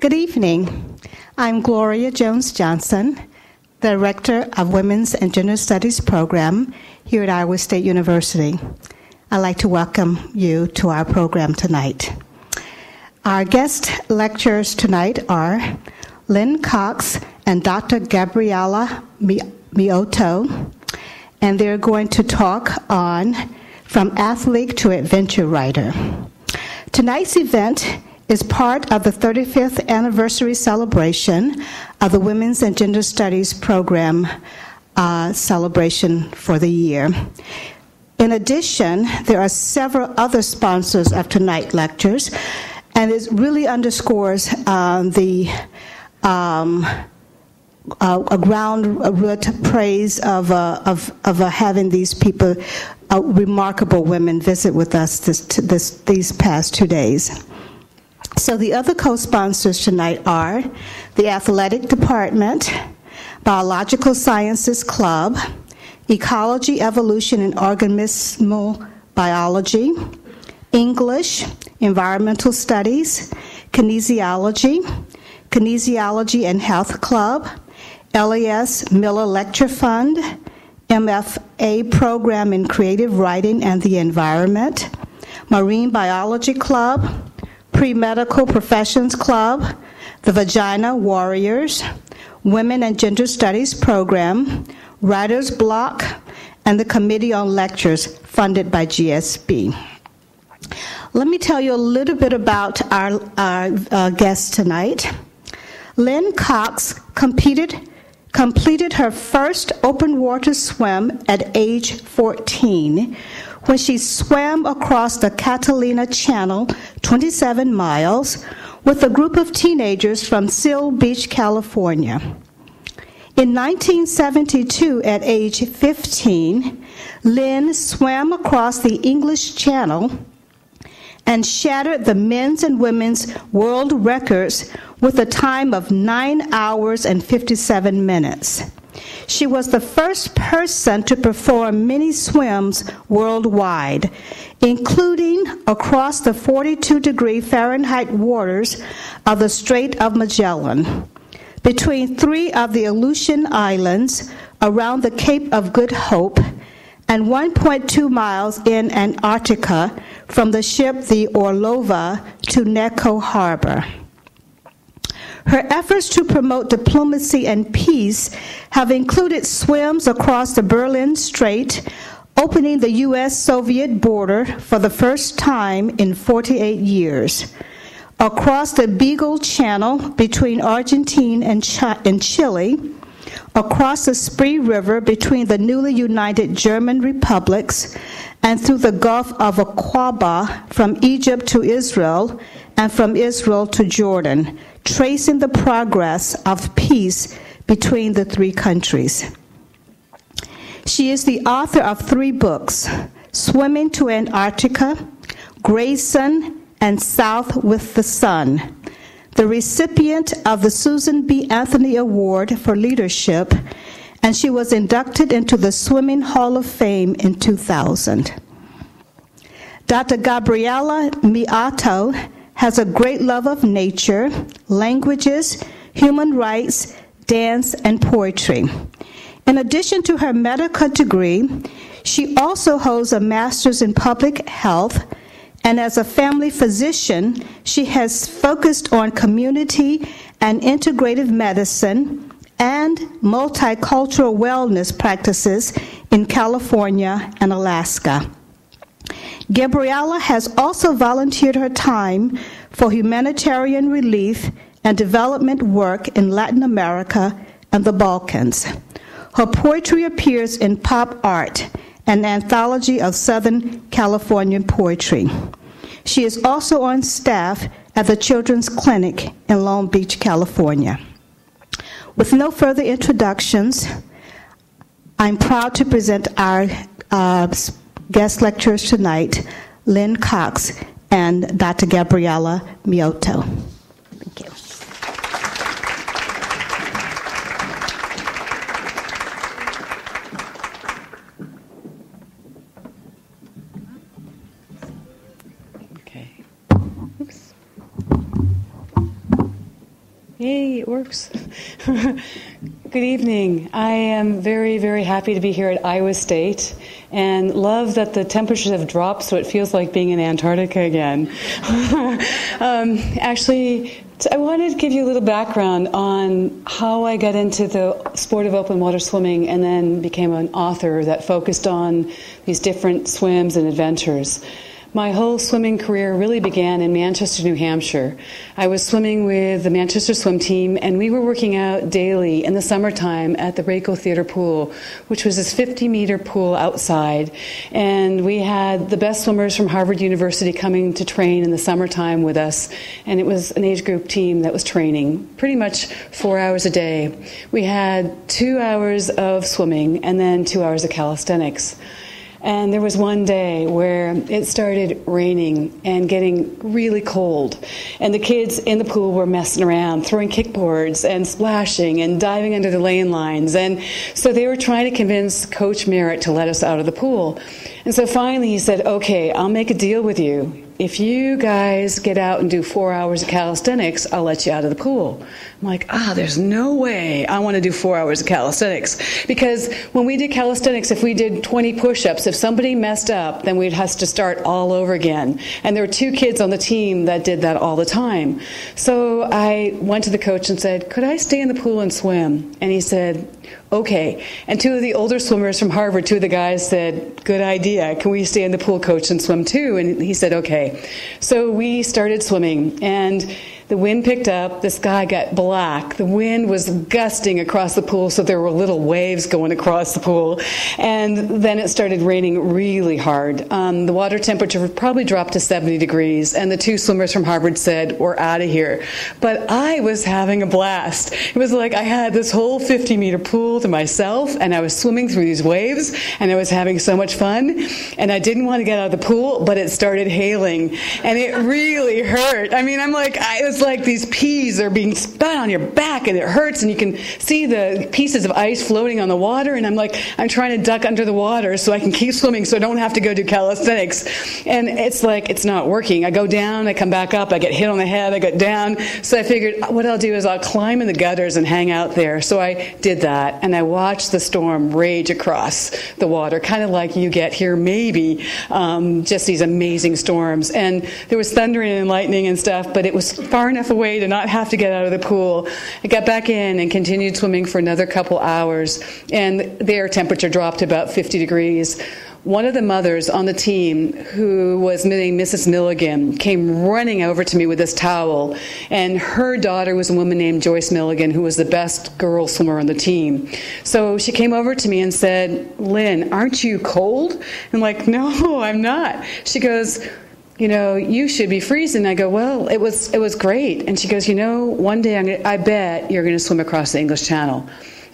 Good evening. I'm Gloria Jones Johnson, the Director of Women's and Gender Studies Program here at Iowa State University. I'd like to welcome you to our program tonight. Our guest lecturers tonight are Lynn Cox and Dr. Gabriella Miotto, and they're going to talk on From Athlete to Adventure Writer. Tonight's event is part of the 35th anniversary celebration of the Women's and Gender Studies program uh, celebration for the year. In addition, there are several other sponsors of tonight's lectures, and it really underscores uh, the um, uh, a ground root praise of, uh, of, of uh, having these people, uh, remarkable women, visit with us this, this, these past two days. So the other co-sponsors tonight are the Athletic Department, Biological Sciences Club, Ecology, Evolution, and Organismal Biology, English, Environmental Studies, Kinesiology, Kinesiology and Health Club, LES Miller Lecture Fund, MFA Program in Creative Writing and the Environment, Marine Biology Club, Pre Medical Professions Club, the Vagina Warriors, Women and Gender Studies Program, Writer's Block, and the Committee on Lectures funded by GSB. Let me tell you a little bit about our, our uh, guest tonight. Lynn Cox competed, completed her first open water swim at age 14 when she swam across the Catalina Channel 27 miles with a group of teenagers from Seal Beach, California. In 1972, at age 15, Lynn swam across the English Channel and shattered the men's and women's world records with a time of 9 hours and 57 minutes. She was the first person to perform many swims worldwide, including across the 42 degree Fahrenheit waters of the Strait of Magellan, between three of the Aleutian Islands, around the Cape of Good Hope, and 1.2 miles in Antarctica from the ship the Orlova to Neko Harbor. Her efforts to promote diplomacy and peace have included swims across the Bering Strait, opening the U.S. Soviet border for the first time in 48 years, across the Beagle Channel between Argentina and, and Chile, across the Spree River between the newly united German republics, and through the Gulf of Aqaba from Egypt to Israel and from Israel to Jordan tracing the progress of peace between the three countries. She is the author of three books Swimming to Antarctica, Grayson, and South with the Sun. The recipient of the Susan B. Anthony Award for Leadership, and she was inducted into the Swimming Hall of Fame in 2000. Dr. Gabriella Miotto has a great love of nature, languages, human rights, dance, and poetry. In addition to her medical degree, she also holds a master's in public health, and as a family physician, she has focused on community and integrative medicine and multicultural wellness practices in California and Alaska. Gabriella has also volunteered her time for humanitarian relief and development work in Latin America and the Balkans. Her poetry appears in Pop Art, an anthology of Southern Californian poetry. She is also on staff at the Children's Clinic in Long Beach, California. With no further introductions, I'm proud to present our uh, guest lecturers tonight, Lynn Cox and Dr. Gabriella Miotto. Thank you. Yay, it works. Good evening. I am very, very happy to be here at Iowa State and love that the temperatures have dropped so it feels like being in Antarctica again. um, actually, I wanted to give you a little background on how I got into the sport of open water swimming and then became an author that focused on these different swims and adventures. My whole swimming career really began in Manchester, New Hampshire. I was swimming with the Manchester swim team, and we were working out daily in the summertime at the Rayco Theater Pool, which was this 50 meter pool outside. And we had the best swimmers from Harvard University coming to train in the summertime with us. And it was an age group team that was training pretty much four hours a day. We had two hours of swimming and then two hours of calisthenics. And there was one day where it started raining and getting really cold. And the kids in the pool were messing around, throwing kickboards and splashing and diving under the lane lines. And so they were trying to convince Coach Merritt to let us out of the pool. And so finally he said, Okay, I'll make a deal with you if you guys get out and do four hours of calisthenics, I'll let you out of the pool. I'm like, ah, there's no way I want to do four hours of calisthenics. Because when we did calisthenics, if we did 20 push ups, if somebody messed up, then we'd have to start all over again. And there were two kids on the team that did that all the time. So I went to the coach and said, could I stay in the pool and swim? And he said, okay. And two of the older swimmers from Harvard, two of the guys said, good idea. Can we stay in the pool coach and swim too? And he said, okay. So we started swimming and the wind picked up. The sky got black. The wind was gusting across the pool, so there were little waves going across the pool. And then it started raining really hard. Um, the water temperature probably dropped to 70 degrees, and the two swimmers from Harvard said, We're out of here. But I was having a blast. It was like I had this whole 50 meter pool to myself, and I was swimming through these waves, and I was having so much fun. And I didn't want to get out of the pool, but it started hailing, and it really hurt. I mean, I'm like, I was like these peas are being spat on your back and it hurts and you can see the pieces of ice floating on the water and I'm like I'm trying to duck under the water so I can keep swimming so I don't have to go do calisthenics. And it's like it's not working. I go down I come back up I get hit on the head I get down. So I figured what I'll do is I'll climb in the gutters and hang out there. So I did that and I watched the storm rage across the water kind of like you get here maybe um, just these amazing storms. And there was thundering and lightning and stuff but it was far enough away to not have to get out of the pool. I got back in and continued swimming for another couple hours, and the air temperature dropped about 50 degrees. One of the mothers on the team, who was named Mrs. Milligan, came running over to me with this towel, and her daughter was a woman named Joyce Milligan, who was the best girl swimmer on the team. So she came over to me and said, Lynn, aren't you cold? I'm like, no, I'm not. She goes, you know, you should be freezing. I go, well, it was it was great. And she goes, you know, one day I'm gonna, I bet you're going to swim across the English Channel.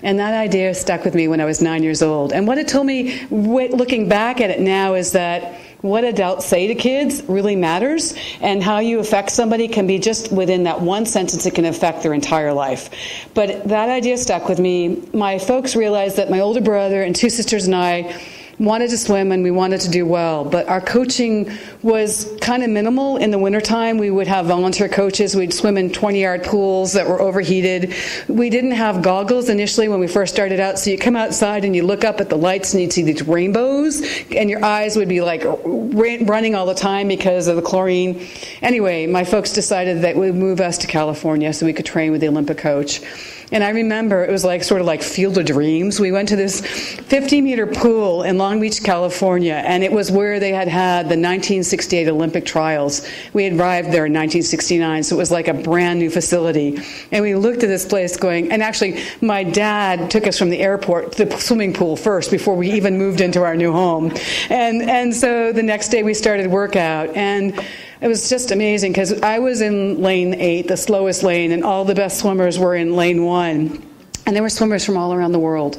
And that idea stuck with me when I was nine years old. And what it told me, looking back at it now, is that what adults say to kids really matters, and how you affect somebody can be just within that one sentence, it can affect their entire life. But that idea stuck with me. My folks realized that my older brother and two sisters and I wanted to swim and we wanted to do well, but our coaching was kind of minimal in the wintertime. We would have volunteer coaches. We'd swim in 20 yard pools that were overheated. We didn't have goggles initially when we first started out, so you come outside and you look up at the lights and you'd see these rainbows, and your eyes would be like running all the time because of the chlorine. Anyway, my folks decided that we'd move us to California so we could train with the Olympic coach. And I remember it was like sort of like Field of Dreams. We went to this 50 meter pool in Long Beach, California, and it was where they had had the 1968 Olympic trials. We had arrived there in 1969, so it was like a brand new facility. And we looked at this place going, and actually, my dad took us from the airport to the swimming pool first before we even moved into our new home. And, and so the next day we started workout. And it was just amazing because I was in lane eight, the slowest lane, and all the best swimmers were in lane one. And there were swimmers from all around the world.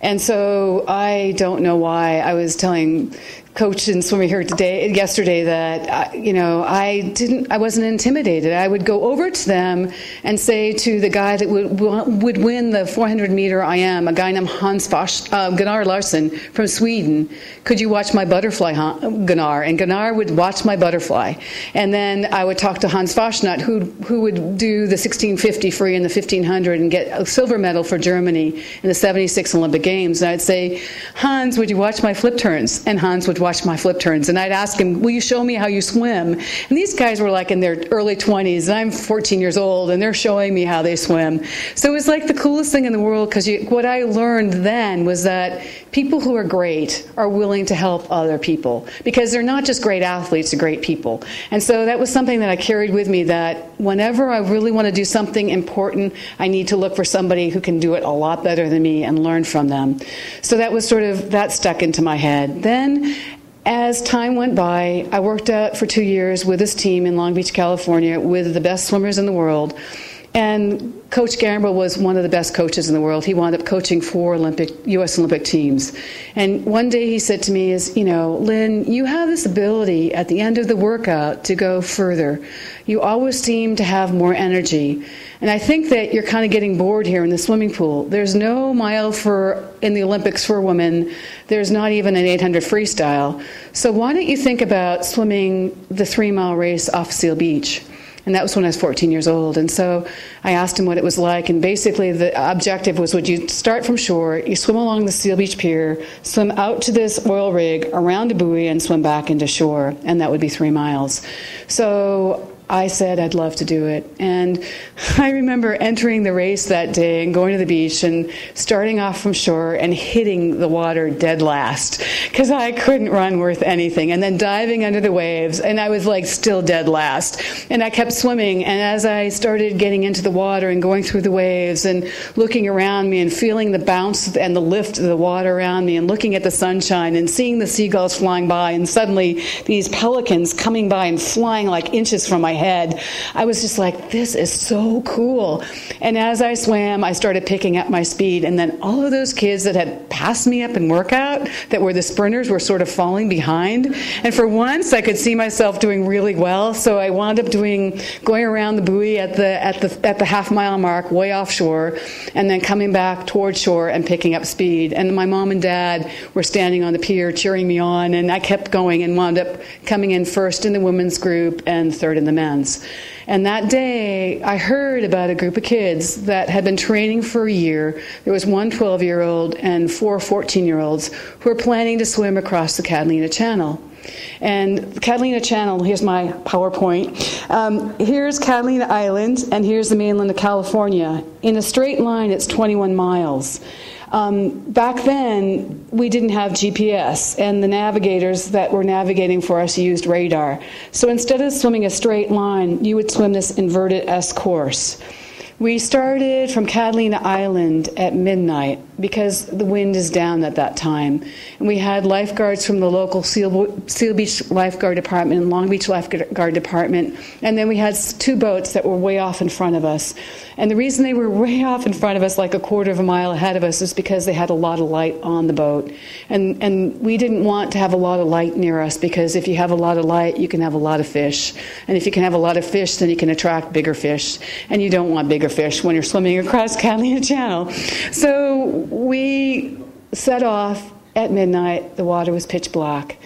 And so I don't know why I was telling coach in swimming here today yesterday that uh, you know I didn't I wasn't intimidated. I would go over to them and say to the guy that would would win the 400 meter IM, a guy named Hans Fosh, uh, Gunnar Larsson from Sweden, could you watch my butterfly, Gunnar? And Gunnar would watch my butterfly, and then I would talk to Hans Fassnacht, who who would do the 1650 free and the 1500 and get a silver medal for Germany in the 76 Olympic Games. And I'd say, Hans, would you watch my flip turns? And Hans would watch my flip turns. And I'd ask him, Will you show me how you swim? And these guys were like in their early 20s, and I'm 14 years old, and they're showing me how they swim. So it was like the coolest thing in the world because what I learned then was that people who are great are willing to help other people because they're not just great athletes, they're great people. And so that was something that I carried with me that whenever I really want to do something important, I need to look for somebody who can do it a lot better than me and learn from them. So that was sort of, that stuck into my head. Then as time went by, I worked out for two years with this team in Long Beach, California, with the best swimmers in the world. And Coach Gambril was one of the best coaches in the world. He wound up coaching four Olympic U.S. Olympic teams. And one day he said to me, "Is you know, Lynn, you have this ability at the end of the workout to go further. You always seem to have more energy." And I think that you're kind of getting bored here in the swimming pool. There's no mile for in the Olympics for women. There's not even an 800 freestyle. So why don't you think about swimming the three mile race off Seal Beach? And that was when I was 14 years old. And so I asked him what it was like. And basically, the objective was would you start from shore, you swim along the Seal Beach Pier, swim out to this oil rig, around a buoy, and swim back into shore. And that would be three miles. So I said I'd love to do it. And I remember entering the race that day and going to the beach and starting off from shore and hitting the water dead last because I couldn't run worth anything. And then diving under the waves, and I was like still dead last. And I kept swimming. And as I started getting into the water and going through the waves and looking around me and feeling the bounce and the lift of the water around me and looking at the sunshine and seeing the seagulls flying by and suddenly these pelicans coming by and flying like inches from my head. I was just like, this is so cool. And as I swam, I started picking up my speed. And then all of those kids that had passed me up in workout, that were the sprinters, were sort of falling behind. And for once, I could see myself doing really well. So I wound up doing going around the buoy at the at the at the half mile mark, way offshore, and then coming back toward shore and picking up speed. And my mom and dad were standing on the pier cheering me on, and I kept going and wound up coming in first in the women's group and third in the men's And that day, I heard about a group of kids that had been training for a year. There was one 12 year old and four 14 year olds who were planning to swim across the Catalina Channel. And Catalina Channel, here's my PowerPoint. Um, here's Catalina Island, and here's the mainland of California. In a straight line, it's 21 miles. Um, back then, we didn't have GPS, and the navigators that were navigating for us used radar. So instead of swimming a straight line, you would swim this inverted S course. We started from Catalina Island at midnight because the wind is down at that time. And we had lifeguards from the local Seal, Seal Beach Lifeguard Department and Long Beach Lifeguard Department. And then we had two boats that were way off in front of us. And the reason they were way off in front of us, like a quarter of a mile ahead of us, is because they had a lot of light on the boat. And, and we didn't want to have a lot of light near us because if you have a lot of light, you can have a lot of fish. And if you can have a lot of fish, then you can attract bigger fish. And you don't want bigger fish when you're swimming across Catalina Channel. So we set off at midnight. The water was pitch black.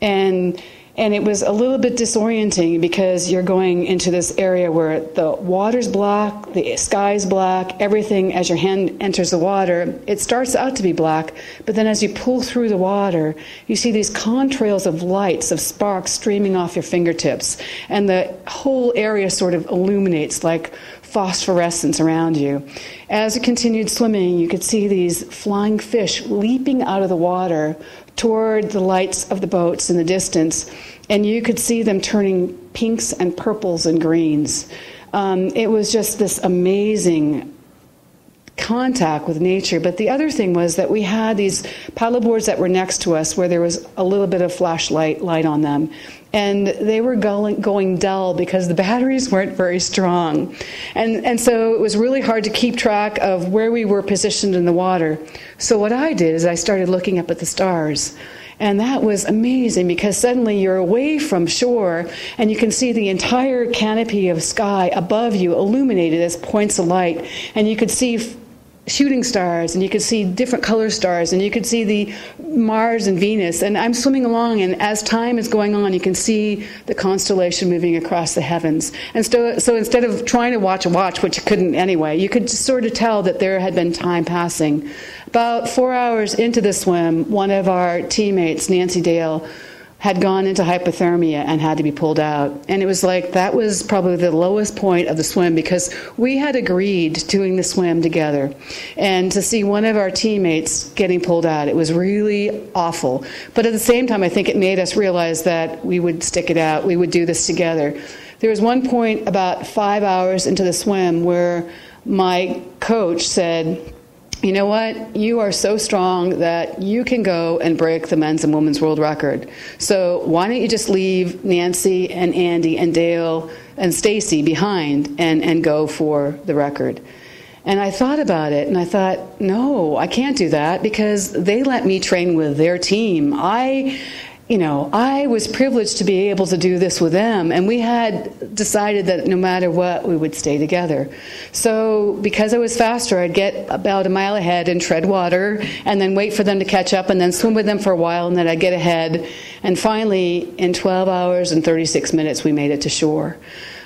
And and it was a little bit disorienting because you're going into this area where the water's black, the sky's black, everything as your hand enters the water, it starts out to be black, but then as you pull through the water, you see these contrails of lights, of sparks streaming off your fingertips. And the whole area sort of illuminates like phosphorescence around you. As you continued swimming, you could see these flying fish leaping out of the water toward the lights of the boats in the distance, and you could see them turning pinks and purples and greens. Um, it was just this amazing contact with nature. But the other thing was that we had these paddle boards that were next to us where there was a little bit of flashlight light on them. And they were going, going dull because the batteries weren't very strong. And, and so it was really hard to keep track of where we were positioned in the water. So what I did is I started looking up at the stars. And that was amazing because suddenly you're away from shore and you can see the entire canopy of sky above you illuminated as points of light. And you could see shooting stars and you could see different color stars and you could see the Mars and Venus and I'm swimming along and as time is going on you can see the constellation moving across the heavens. And so, so instead of trying to watch a watch which you couldn't anyway you could sort of tell that there had been time passing. About four hours into the swim one of our teammates Nancy Dale had gone into hypothermia and had to be pulled out. And it was like that was probably the lowest point of the swim because we had agreed doing the swim together. And to see one of our teammates getting pulled out, it was really awful. But at the same time, I think it made us realize that we would stick it out, we would do this together. There was one point about five hours into the swim where my coach said, you know what? You are so strong that you can go and break the men's and women's world record. So why don't you just leave Nancy and Andy and Dale and Stacy behind and, and go for the record? And I thought about it and I thought, no, I can't do that because they let me train with their team. I you know, I was privileged to be able to do this with them, and we had decided that no matter what, we would stay together. So, because I was faster, I'd get about a mile ahead and tread water, and then wait for them to catch up, and then swim with them for a while, and then I'd get ahead. And finally, in 12 hours and 36 minutes, we made it to shore.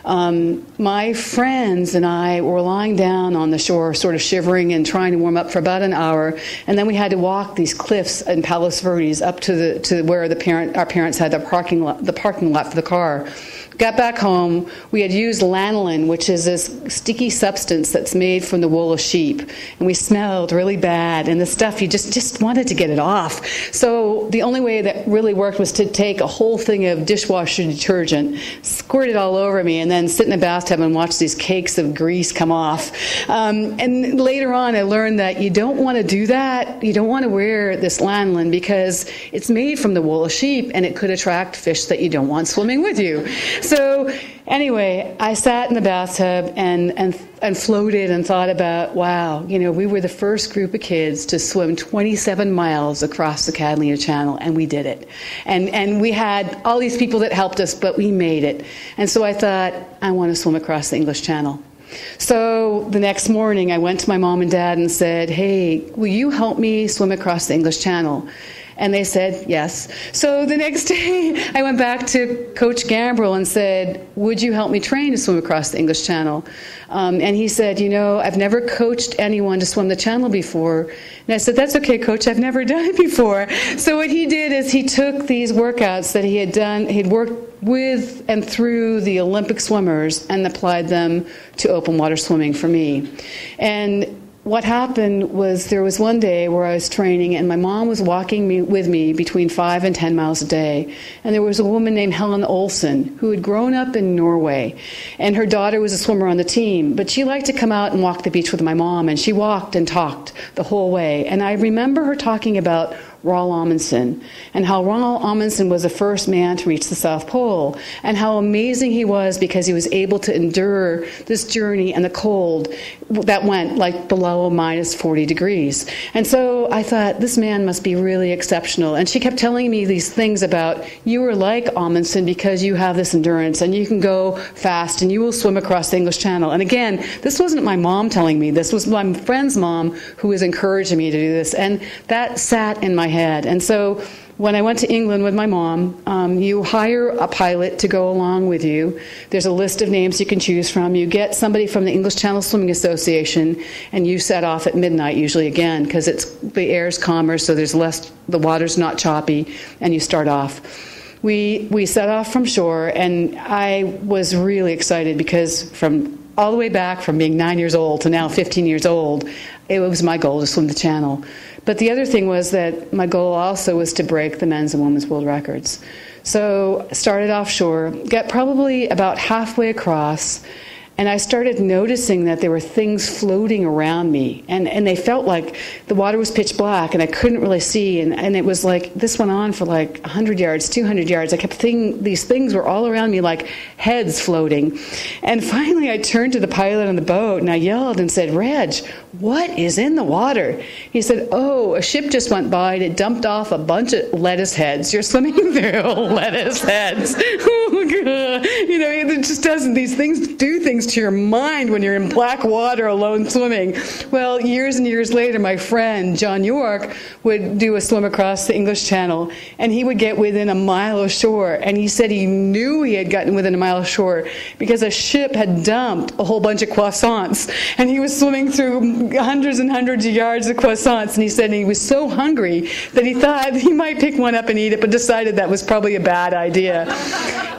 Um, my friends and I were lying down on the shore, sort of shivering and trying to warm up for about an hour, and then we had to walk these cliffs in Palos Verdes up to the to where the parent our parents had parking lot, the parking lot for the car. Got back home, we had used lanolin, which is this sticky substance that's made from the wool of sheep, and we smelled really bad, and the stuff you just just wanted to get it off. So the only way that really worked was to take a whole thing of dishwasher detergent, squirt it all over me, and then sit in the bathtub and watch these cakes of grease come off. Um, and later on, I learned that you don't want to do that. You don't want to wear this lanolin because it's made from the wool of sheep, and it could attract fish that you don't want swimming with you so anyway, I sat in the bathtub and, and, and floated and thought about, wow, you know, we were the first group of kids to swim 27 miles across the Catalina Channel, and we did it. And, and we had all these people that helped us, but we made it. And so I thought, I want to swim across the English Channel. So the next morning, I went to my mom and dad and said, Hey, will you help me swim across the English Channel? And they said yes. So the next day, I went back to Coach Gambril and said, Would you help me train to swim across the English Channel? Um, and he said, You know, I've never coached anyone to swim the channel before. And I said, That's okay, coach, I've never done it before. So what he did is he took these workouts that he had done, he'd worked with and through the Olympic swimmers and applied them to open water swimming for me. And what happened was there was one day where I was training, and my mom was walking me, with me between five and ten miles a day. And there was a woman named Helen Olsen who had grown up in Norway, and her daughter was a swimmer on the team. But she liked to come out and walk the beach with my mom, and she walked and talked the whole way. And I remember her talking about Roald Amundsen, and how Roald Amundsen was the first man to reach the South Pole, and how amazing he was because he was able to endure this journey and the cold that went like below minus 40 degrees. And so I thought, this man must be really exceptional. And she kept telling me these things about, you are like Amundsen because you have this endurance, and you can go fast, and you will swim across the English Channel. And again, this wasn't my mom telling me, this was my friend's mom who was encouraging me to do this. And that sat in my my head. And so when I went to England with my mom, um, you hire a pilot to go along with you. There's a list of names you can choose from. You get somebody from the English Channel Swimming Association, and you set off at midnight usually again because it's the air's calmer, so there's less, the water's not choppy, and you start off. We we set off from shore, and I was really excited because from all the way back from being nine years old to now 15 years old, it was my goal to swim the channel. But the other thing was that my goal also was to break the men's and women's world records. So started offshore, got probably about halfway across, and I started noticing that there were things floating around me, and, and they felt like the water was pitch black, and I couldn't really see, and, and it was like this went on for like 100 yards, 200 yards. I kept thinking these things were all around me like heads floating. And finally, I turned to the pilot on the boat and I yelled and said, Reg, what is in the water? He said, Oh, a ship just went by and it dumped off a bunch of lettuce heads. You're swimming through oh, lettuce heads. you know, it just doesn't, these things do things to your mind when you're in black water alone swimming. Well, years and years later, my friend John York would do a swim across the English Channel, and he would get within a mile of shore. And he said he knew he had gotten within a mile of shore because a ship had dumped a whole bunch of croissants, and he was swimming through hundreds and hundreds of yards of croissants. And he said he was so hungry that he thought he might pick one up and eat it, but decided that was probably a bad idea.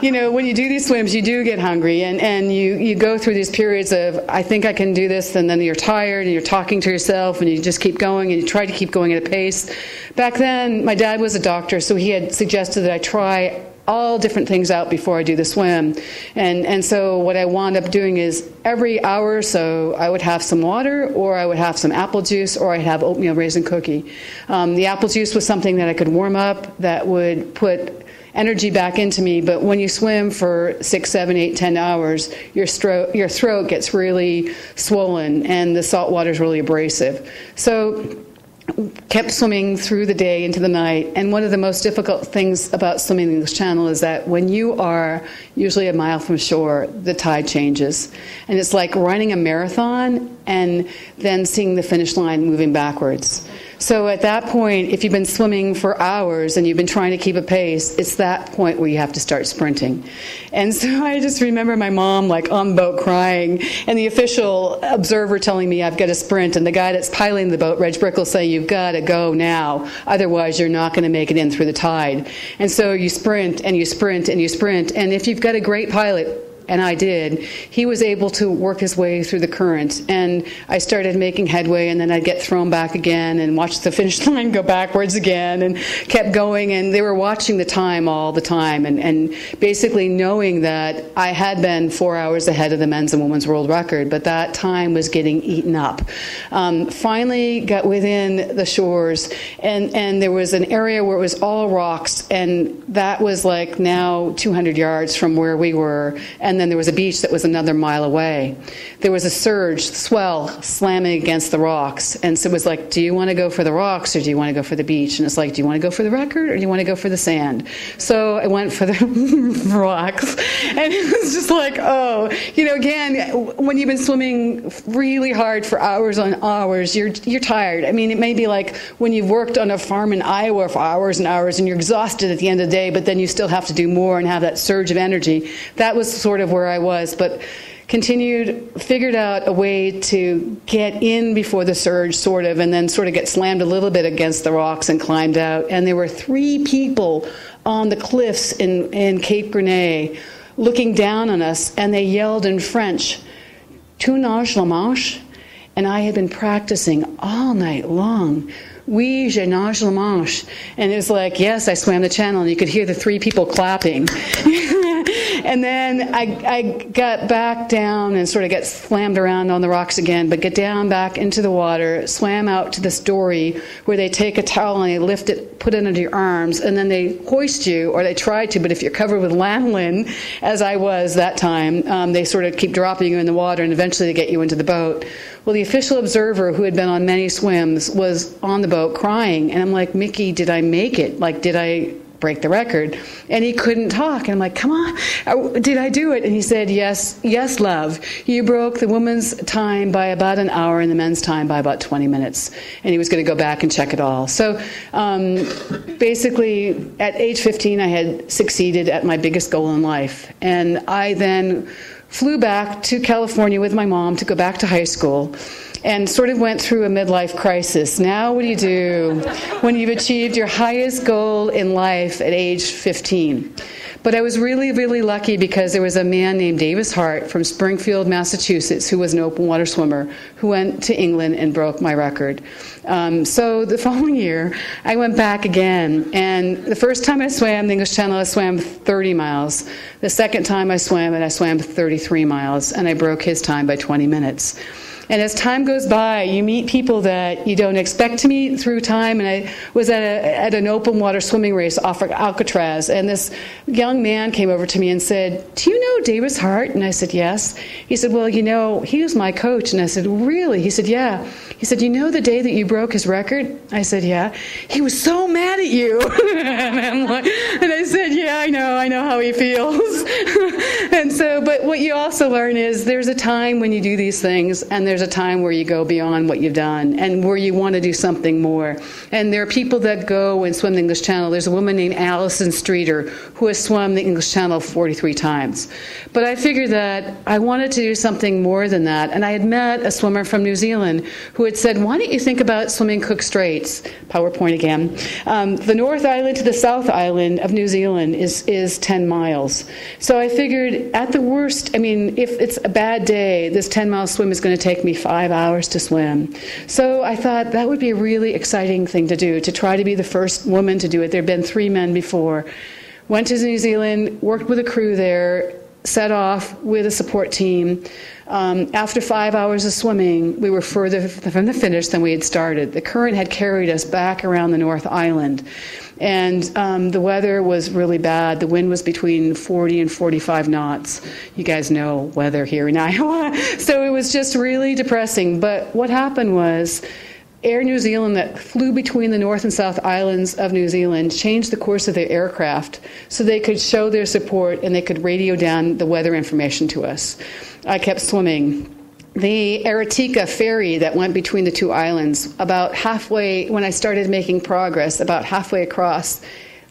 You know, when you do these swims, you do get hungry, and, and you, you go through these periods of, I think I can do this, and then you're tired, and you're talking to yourself, and you just keep going, and you try to keep going at a pace. Back then, my dad was a doctor, so he had suggested that I try all different things out before I do the swim. And, and so what I wound up doing is every hour or so I would have some water or I would have some apple juice or I'd have oatmeal raisin cookie. Um, the apple juice was something that I could warm up that would put energy back into me. But when you swim for six, seven, eight, ten hours, your, stro- your throat gets really swollen and the salt water is really abrasive. So kept swimming through the day into the night. And one of the most difficult things about swimming in this channel is that when you are usually a mile from shore, the tide changes. And it's like running a marathon and then seeing the finish line moving backwards. So at that point, if you've been swimming for hours and you've been trying to keep a pace, it's that point where you have to start sprinting. And so I just remember my mom like on the boat crying, and the official observer telling me I've got to sprint, and the guy that's piloting the boat, Reg Brickell, saying you've got to go now, otherwise you're not going to make it in through the tide. And so you sprint and you sprint and you sprint, and if you've got a great pilot, and I did, he was able to work his way through the current. And I started making headway, and then I'd get thrown back again and watch the finish line go backwards again, and kept going. And they were watching the time all the time, and, and basically knowing that I had been four hours ahead of the men's and women's world record, but that time was getting eaten up. Um, finally, got within the shores, and, and there was an area where it was all rocks, and that was like now 200 yards from where we were. And then there was a beach that was another mile away. There was a surge, swell slamming against the rocks. And so it was like, do you want to go for the rocks or do you want to go for the beach? And it's like, do you want to go for the record or do you want to go for the sand? So I went for the rocks. And it was just like, oh, you know, again, when you've been swimming really hard for hours on hours, you're, you're tired. I mean, it may be like when you've worked on a farm in Iowa for hours and hours and you're exhausted at the end of the day, but then you still have to do more and have that surge of energy. That was sort of of where I was, but continued, figured out a way to get in before the surge, sort of, and then sort of get slammed a little bit against the rocks and climbed out. And there were three people on the cliffs in, in Cape Gris-Nez looking down on us, and they yelled in French, Tu nages la Manche? And I had been practicing all night long. Oui, je nage la Manche. And it was like, yes, I swam the channel, and you could hear the three people clapping. and then I, I got back down and sort of get slammed around on the rocks again, but get down back into the water, swam out to this dory where they take a towel and they lift it, put it under your arms, and then they hoist you, or they try to, but if you're covered with lanolin, as I was that time, um, they sort of keep dropping you in the water and eventually they get you into the boat. Well, the official observer who had been on many swims was on the boat crying, and I'm like, Mickey, did I make it? Like, did I break the record. And he couldn't talk. And I'm like, come on, uh, did I do it? And he said, yes, yes, love. You broke the woman's time by about an hour and the men's time by about 20 minutes. And he was going to go back and check it all. So um, basically, at age 15, I had succeeded at my biggest goal in life. And I then flew back to California with my mom to go back to high school and sort of went through a midlife crisis. Now, what do you do when you've achieved your highest goal in life at age 15? But I was really, really lucky because there was a man named Davis Hart from Springfield, Massachusetts, who was an open water swimmer, who went to England and broke my record. Um, so the following year, I went back again, and the first time I swam the English Channel, I swam 30 miles. The second time I swam it, I swam 33 miles, and I broke his time by 20 minutes. And as time goes by, you meet people that you don't expect to meet through time. And I was at, a, at an open water swimming race off of Alcatraz, and this young man came over to me and said, Do you know Davis Hart? And I said, Yes. He said, Well, you know, he was my coach. And I said, Really? He said, Yeah. He said, You know the day that you broke his record? I said, Yeah. He was so mad at you. and, like, and I said, Yeah, I know. I know how he feels. and so, but what you also learn is there's a time when you do these things, and there's there's a time where you go beyond what you've done and where you want to do something more. And there are people that go and swim the English Channel. There's a woman named Alison Streeter who has swum the English Channel 43 times. But I figured that I wanted to do something more than that. And I had met a swimmer from New Zealand who had said, Why don't you think about swimming Cook Straits? PowerPoint again. Um, the North Island to the South Island of New Zealand is, is 10 miles. So I figured, at the worst, I mean, if it's a bad day, this 10 mile swim is going to take me me five hours to swim. So I thought that would be a really exciting thing to do, to try to be the first woman to do it. There had been three men before. Went to New Zealand, worked with a crew there, set off with a support team. Um, after five hours of swimming, we were further from the finish than we had started. The current had carried us back around the North Island. And um, the weather was really bad. The wind was between 40 and 45 knots. You guys know weather here in Iowa. So it was just really depressing. But what happened was, Air New Zealand that flew between the North and South Islands of New Zealand changed the course of their aircraft so they could show their support and they could radio down the weather information to us. I kept swimming the Eretika ferry that went between the two islands, about halfway, when I started making progress, about halfway across,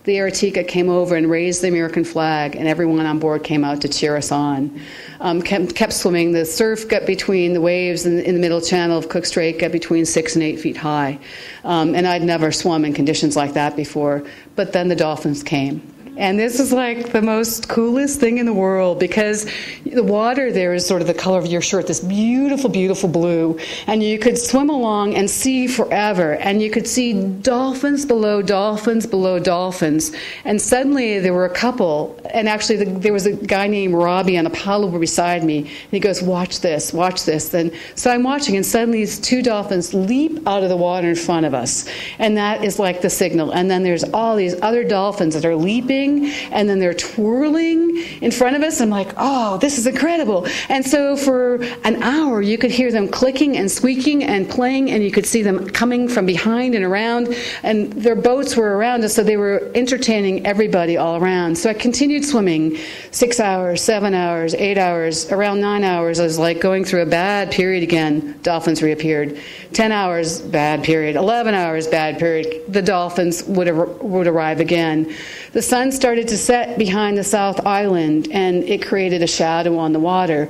the Eretika came over and raised the American flag, and everyone on board came out to cheer us on. Um, kept, kept, swimming. The surf got between the waves in, in, the middle channel of Cook Strait, got between six and eight feet high. Um, and I'd never swum in conditions like that before. But then the dolphins came. And this is like the most coolest thing in the world because the water there is sort of the color of your shirt, this beautiful, beautiful blue. And you could swim along and see forever. And you could see dolphins below dolphins below dolphins. And suddenly there were a couple. And actually, the, there was a guy named Robbie on a paddle beside me. And he goes, Watch this, watch this. And so I'm watching, and suddenly these two dolphins leap out of the water in front of us. And that is like the signal. And then there's all these other dolphins that are leaping and then they're twirling in front of us. I'm like, oh, this is incredible. And so for an hour, you could hear them clicking and squeaking and playing, and you could see them coming from behind and around. And their boats were around us, so they were entertaining everybody all around. So I continued swimming six hours, seven hours, eight hours, around nine hours. I was like going through a bad period again. Dolphins reappeared. 10 hours, bad period. 11 hours, bad period. The dolphins would, ar- would arrive again. The sun started to set behind the South Island, and it created a shadow on the water.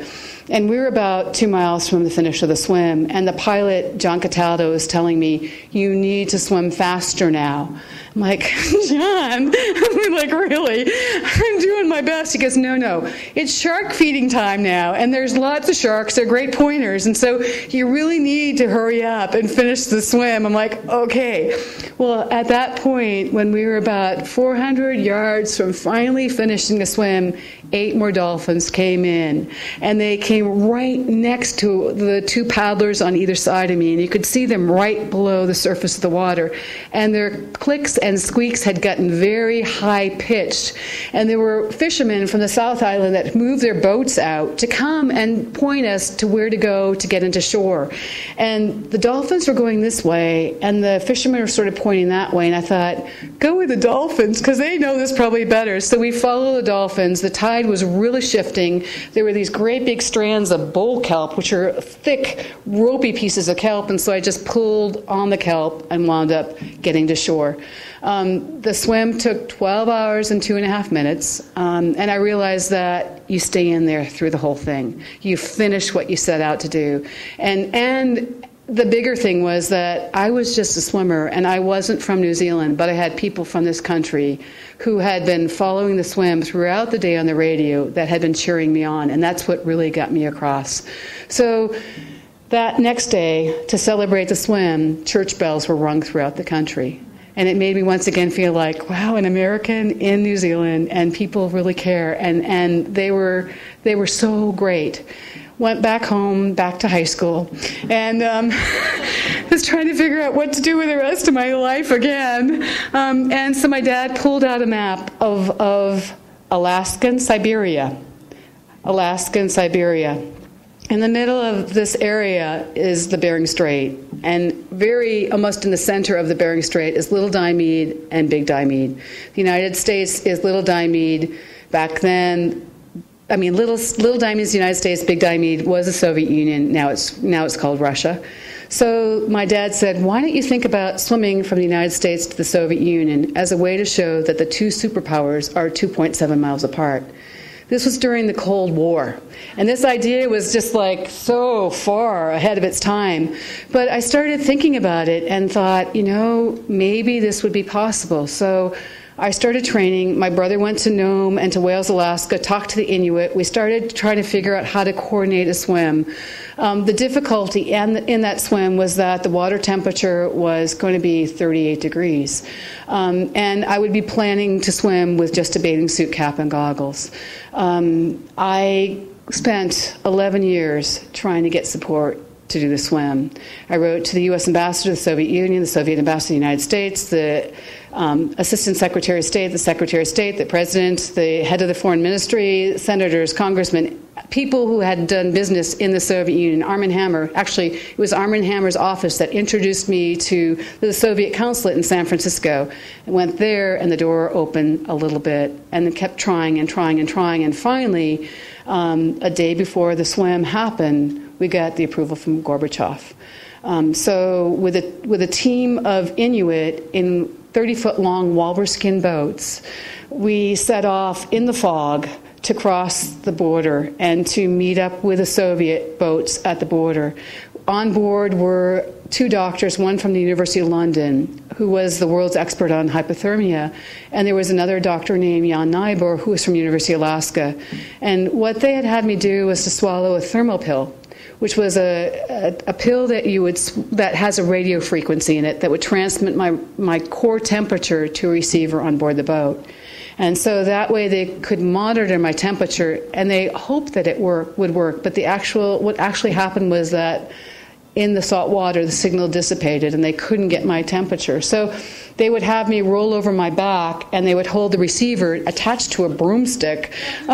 And we were about two miles from the finish of the swim, and the pilot, John Cataldo, was telling me, You need to swim faster now. I'm like, John, I'm like, really? I'm doing my best. He goes, no, no. It's shark feeding time now, and there's lots of sharks. They're great pointers, and so you really need to hurry up and finish the swim. I'm like, okay. Well, at that point, when we were about 400 yards from finally finishing the swim, eight more dolphins came in, and they came right next to the two paddlers on either side of me, and you could see them right below the surface of the water. And their clicks and squeaks had gotten very high pitched. And there were fishermen from the South Island that moved their boats out to come and point us to where to go to get into shore. And the dolphins were going this way, and the fishermen were sort of pointing that way. And I thought, go with the dolphins, because they know this probably better. So we follow the dolphins. The tide was really shifting. There were these great big strands of bull kelp, which are thick, ropey pieces of kelp. And so I just pulled on the kelp and wound up getting to shore. Um, the swim took 12 hours and two and a half minutes, um, and I realized that you stay in there through the whole thing. You finish what you set out to do. And, and the bigger thing was that I was just a swimmer and I wasn't from New Zealand, but I had people from this country who had been following the swim throughout the day on the radio that had been cheering me on, and that's what really got me across. So that next day, to celebrate the swim, church bells were rung throughout the country. And it made me once again feel like, wow, an American in New Zealand, and people really care, and, and they were they were so great went back home, back to high school, and um, was trying to figure out what to do with the rest of my life again. Um, and so my dad pulled out a map of, of Alaska and Siberia. Alaska and Siberia. In the middle of this area is the Bering Strait, and very almost in the center of the Bering Strait is Little Diomede and Big Diomede. The United States is Little Diomede. Back then, I mean, little little Diomede is the United States, big Diomede was the Soviet Union. Now it's now it's called Russia. So my dad said, "Why don't you think about swimming from the United States to the Soviet Union as a way to show that the two superpowers are 2.7 miles apart?" This was during the Cold War. And this idea was just like so far ahead of its time. But I started thinking about it and thought, you know, maybe this would be possible. So I started training. My brother went to Nome and to Wales, Alaska, talked to the Inuit. We started trying to figure out how to coordinate a swim. Um, the difficulty in, in, that swim was that the water temperature was going to be 38 degrees. Um, and I would be planning to swim with just a bathing suit, cap, and goggles. Um, I spent 11 years trying to get support to do the swim. I wrote to the U.S. ambassador to the Soviet Union, the Soviet ambassador to the United States, the um, Assistant Secretary of State, the Secretary of State, the President, the head of the Foreign Ministry, senators, congressmen, people who had done business in the Soviet Union. Armand Hammer, actually, it was Armand Hammer's office that introduced me to the Soviet consulate in San Francisco. I went there, and the door opened a little bit, and then kept trying and trying and trying, and finally, um, a day before the swim happened, we got the approval from Gorbachev. Um, so, with a, with a team of Inuit in 30 foot long walrus skin boats, we set off in the fog to cross the border and to meet up with the Soviet boats at the border. On board were two doctors, one from the University of London, who was the world's expert on hypothermia, and there was another doctor named Jan Nybor, who was from University of Alaska. And what they had had me do was to swallow a thermal pill which was a, a, a, pill that you would that has a radio frequency in it that would transmit my my core temperature to a receiver on board the boat. And so that way they could monitor my temperature, and they hoped that it work, would work. But the actual, what actually happened was that in the salt water, the signal dissipated, and they couldn't get my temperature. So they would have me roll over my back and they would hold the receiver attached to a broomstick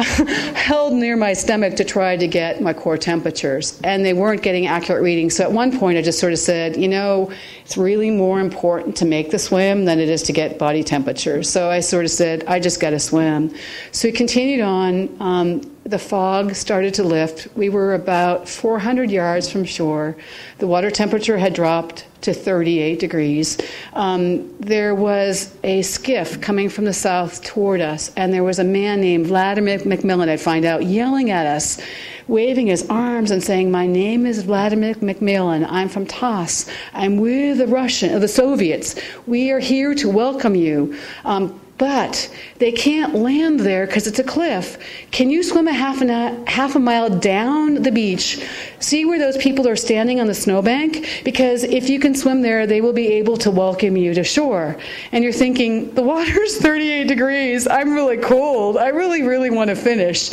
held near my stomach to try to get my core temperatures. And they weren't getting accurate readings. So at one point, I just sort of said, you know, it's really more important to make the swim than it is to get body temperature. So I sort of said, I just got to swim. So we continued on. Um, the fog started to lift. We were about 400 yards from shore. The water temperature had dropped to 38 degrees. Um, there was a skiff coming from the south toward us, and there was a man named Vladimir McMillan, I'd find out, yelling at us, waving his arms and saying, My name is Vladimir McMillan. I'm from TASS. I'm with the Russian, the Soviets. We are here to welcome you. Um, but they can't land there because it's a cliff. Can you swim a half, a half a mile down the beach, see where those people are standing on the snowbank? Because if you can swim there, they will be able to welcome you to shore. And you're thinking, the water's 38 degrees. I'm really cold. I really, really want to finish.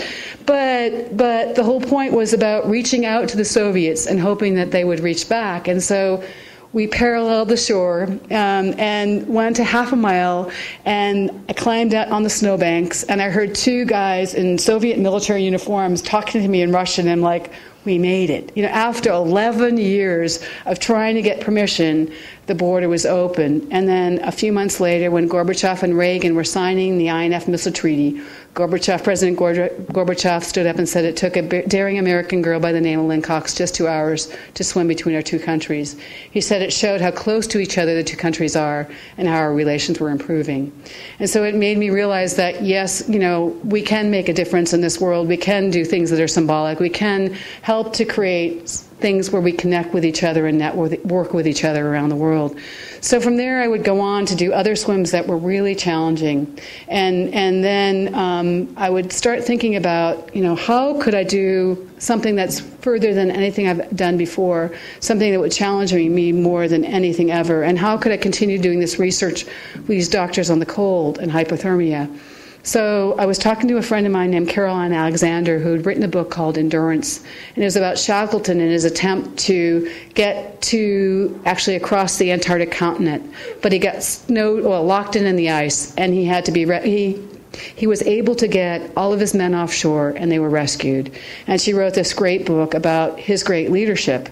But, but the whole point was about reaching out to the Soviets and hoping that they would reach back. And so we paralleled the shore um, and went a half a mile and I climbed out on the snowbanks and I heard two guys in Soviet military uniforms talking to me in Russian and I'm like, we made it. You know, after 11 years of trying to get permission, the border was open. And then a few months later, when Gorbachev and Reagan were signing the INF Missile Treaty, Gorbachev, President Gorbachev stood up and said it took a daring American girl by the name of Lynn Cox just two hours to swim between our two countries. He said it showed how close to each other the two countries are and how our relations were improving. And so it made me realize that, yes, you know, we can make a difference in this world. We can do things that are symbolic. We can help to create things where we connect with each other and network work with each other around the world. So from there, I would go on to do other swims that were really challenging, and and then um, I would start thinking about you know how could I do something that's further than anything I've done before, something that would challenge me more than anything ever, and how could I continue doing this research with these doctors on the cold and hypothermia. So I was talking to a friend of mine named Caroline Alexander who had written a book called Endurance, and it was about Shackleton and his attempt to get to actually across the Antarctic continent, but he got snowed, well, locked in in the ice, and he had to be re- he he was able to get all of his men offshore and they were rescued. And she wrote this great book about his great leadership.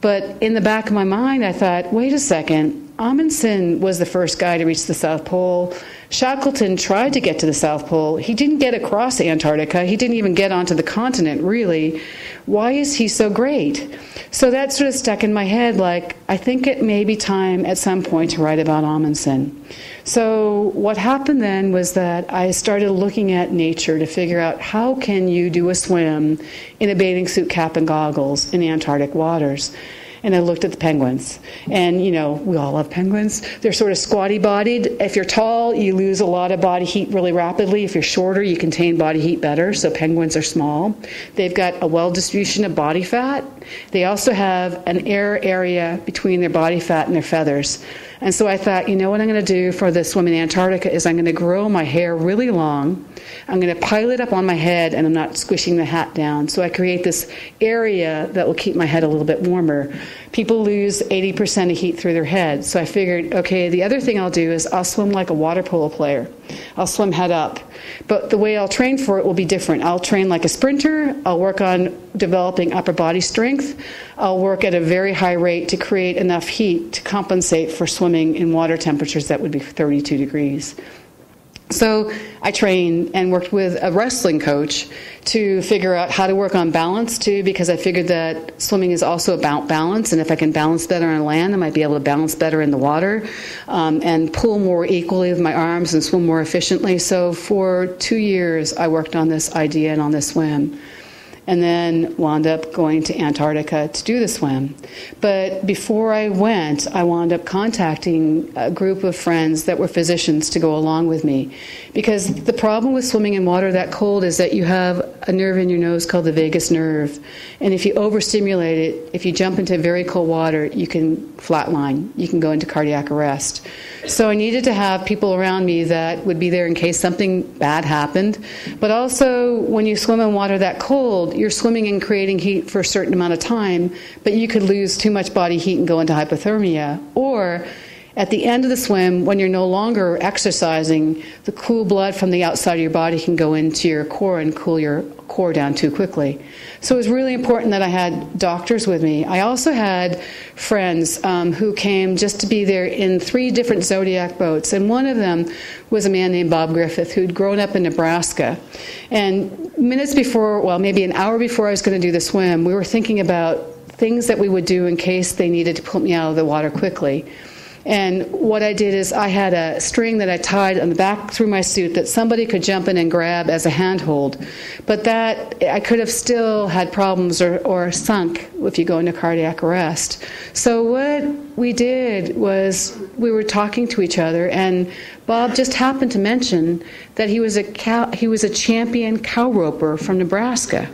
But in the back of my mind, I thought, wait a second, Amundsen was the first guy to reach the South Pole. Shackleton tried to get to the South Pole. He didn't get across Antarctica. He didn't even get onto the continent, really. Why is he so great? So that sort of stuck in my head like, I think it may be time at some point to write about Amundsen. So what happened then was that I started looking at nature to figure out how can you do a swim in a bathing suit cap and goggles in Antarctic waters and I looked at the penguins. And, you know, we all love penguins. They're sort of squatty bodied. If you're tall, you lose a lot of body heat really rapidly. If you're shorter, you contain body heat better. So penguins are small. They've got a well distribution of body fat. They also have an air area between their body fat and their feathers. And so I thought, you know what I'm going to do for the swim in Antarctica is I'm going to grow my hair really long I'm going to pile it up on my head and I'm not squishing the hat down. So I create this area that will keep my head a little bit warmer. People lose 80% of heat through their head. So I figured, okay, the other thing I'll do is I'll swim like a water polo player. I'll swim head up. But the way I'll train for it will be different. I'll train like a sprinter. I'll work on developing upper body strength. I'll work at a very high rate to create enough heat to compensate for swimming in water temperatures that would be 32 degrees. So I trained and worked with a wrestling coach to figure out how to work on balance too, because I figured that swimming is also about balance, and if I can balance better on land, I might be able to balance better in the water um, and pull more equally with my arms and swim more efficiently. So for two years, I worked on this idea and on this swim and then wound up going to Antarctica to do the swim. But before I went, I wound up contacting a group of friends that were physicians to go along with me. Because the problem with swimming in water that cold is that you have a nerve in your nose called the vagus nerve. And if you overstimulate it, if you jump into very cold water, you can flatline, you can go into cardiac arrest. So I needed to have people around me that would be there in case something bad happened. But also, when you swim in water that cold, you're swimming and creating heat for a certain amount of time, but you could lose too much body heat and go into hypothermia. Or at the end of the swim, when you're no longer exercising, the cool blood from the outside of your body can go into your core and cool your core down too quickly. So it was really important that I had doctors with me. I also had friends um, who came just to be there in three different Zodiac boats, and one of them was a man named Bob Griffith who'd grown up in Nebraska. And minutes before, well, maybe an hour before I was going to do the swim, we were thinking about things that we would do in case they needed to pull me out of the water quickly. And what I did is I had a string that I tied on the back through my suit that somebody could jump in and grab as a handhold. But that I could have still had problems or, or sunk if you go into cardiac arrest. So what we did was we were talking to each other, and Bob just happened to mention that he was a cow, he was a champion cow roper from Nebraska.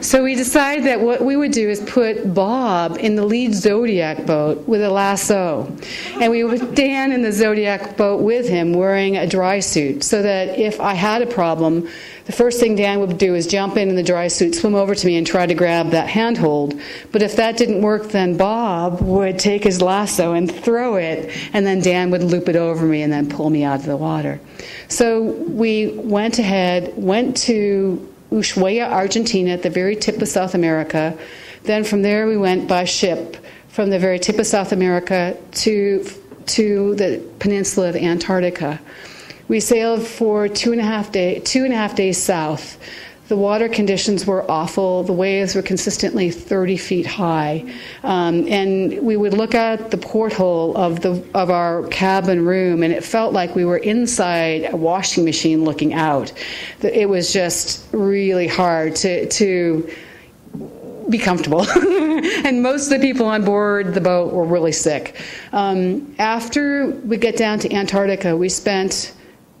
So we decided that what we would do is put Bob in the lead Zodiac boat with a lasso, and we would Dan in the Zodiac boat with him wearing a dry suit, so that if I had a problem the first thing Dan would do is jump in in the dry suit, swim over to me, and try to grab that handhold. But if that didn't work, then Bob would take his lasso and throw it, and then Dan would loop it over me and then pull me out of the water. So we went ahead, went to Ushuaia, Argentina, at the very tip of South America. Then from there, we went by ship from the very tip of South America to, to the peninsula of Antarctica. We sailed for two and a half day, two and a half days south. The water conditions were awful. The waves were consistently 30 feet high, um, and we would look at the porthole of the of our cabin room, and it felt like we were inside a washing machine looking out. It was just really hard to to be comfortable. and most of the people on board the boat were really sick. Um, after we get down to Antarctica, we spent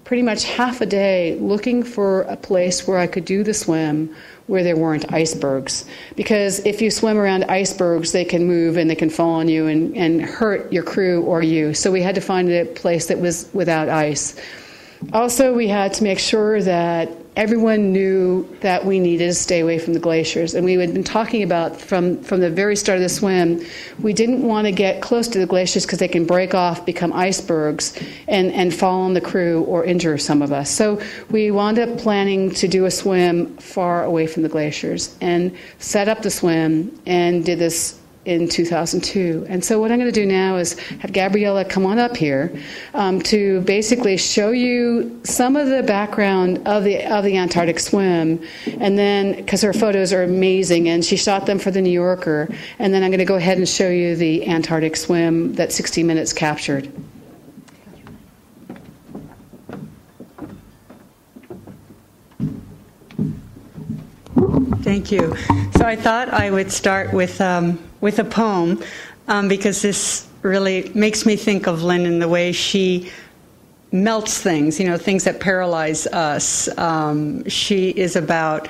pretty much half a day looking for a place where I could do the swim where there weren't icebergs. Because if you swim around icebergs, they can move and they can fall on you and, and hurt your crew or you. So we had to find a place that was without ice. Also, we had to make sure that everyone knew that we needed to stay away from the glaciers. And we had been talking about from, from the very start of the swim, we didn't want to get close to the glaciers because they can break off, become icebergs, and, and fall on the crew or injure some of us. So we wound up planning to do a swim far away from the glaciers and set up the swim and did this in 2002. And so, what I'm going to do now is have Gabriella come on up here um, to basically show you some of the background of the of the Antarctic swim, and then because her photos are amazing, and she shot them for the New Yorker. And then I'm going to go ahead and show you the Antarctic swim that 60 Minutes captured. Thank you. So I thought I would start with um, with a poem um, because this really makes me think of Lynn in the way she melts things, you know, things that paralyze us. Um, she is about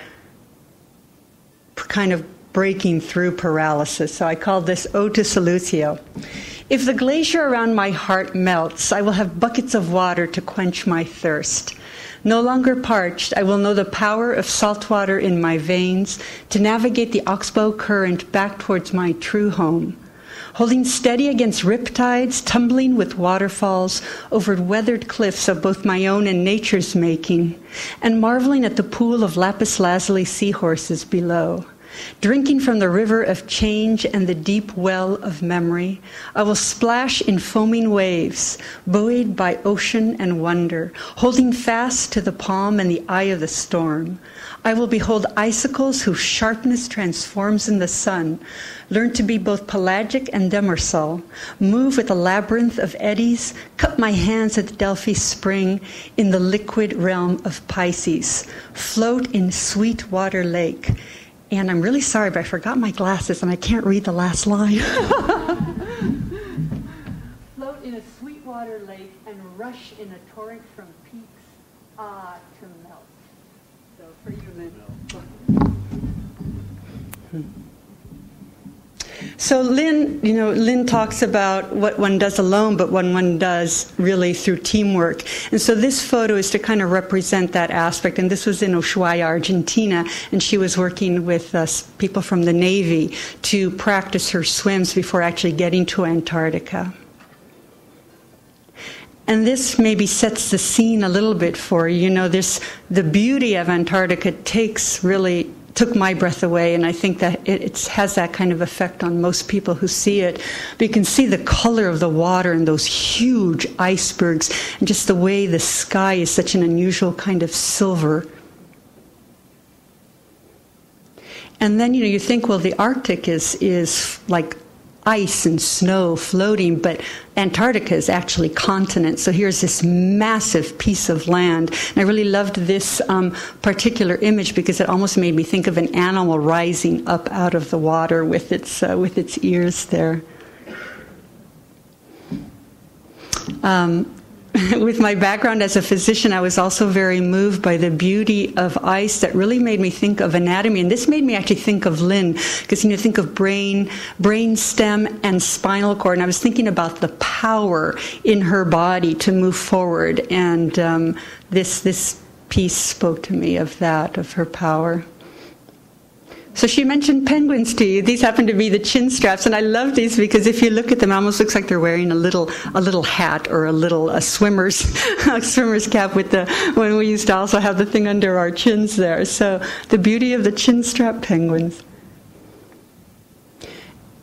kind of breaking through paralysis. So I call this Ode to Solutio. If the glacier around my heart melts, I will have buckets of water to quench my thirst. No longer parched, I will know the power of salt water in my veins to navigate the oxbow current back towards my true home. Holding steady against riptides, tumbling with waterfalls over weathered cliffs of both my own and nature's making, and marveling at the pool of lapis lazuli seahorses below. Drinking from the river of change and the deep well of memory, I will splash in foaming waves, buoyed by ocean and wonder, holding fast to the palm and the eye of the storm. I will behold icicles whose sharpness transforms in the sun, learn to be both pelagic and demersal, move with a labyrinth of eddies, cup my hands at the Delphi spring in the liquid realm of Pisces, float in sweet water lake and I'm really sorry, but I forgot my glasses and I can't read the last line. Float in a sweetwater lake and rush in a torrent from peaks, ah, to melt. So for you, Lynn. So Lynn, you know, Lynn talks about what one does alone, but what one does really through teamwork. And so this photo is to kind of represent that aspect. And this was in Ushuaia, Argentina, and she was working with people from the Navy to practice her swims before actually getting to Antarctica. And this maybe sets the scene a little bit for you. You know, this the beauty of Antarctica takes really took my breath away, and I think that it, it, has that kind of effect on most people who see it. But you can see the color of the water and those huge icebergs, and just the way the sky is such an unusual kind of silver. And then you know you think, well, the Arctic is is like ice and snow floating, but Antarctica is actually continent. So here's this massive piece of land. And I really loved this um, particular image because it almost made me think of an animal rising up out of the water with its uh, with its ears there. Um, with my background as a physician, I was also very moved by the beauty of ice that really made me think of anatomy. And this made me actually think of Lynn, because you know, think of brain, brain stem, and spinal cord. And I was thinking about the power in her body to move forward. And um, this, this piece spoke to me of that, of her power. So she mentioned penguins to you. These happen to be the chin straps, and I love these because if you look at them, almost looks like they're wearing a little a little hat or a little a swimmer's a swimmer's cap with the when we used to also have the thing under our chins there. So the beauty of the chin strap penguins.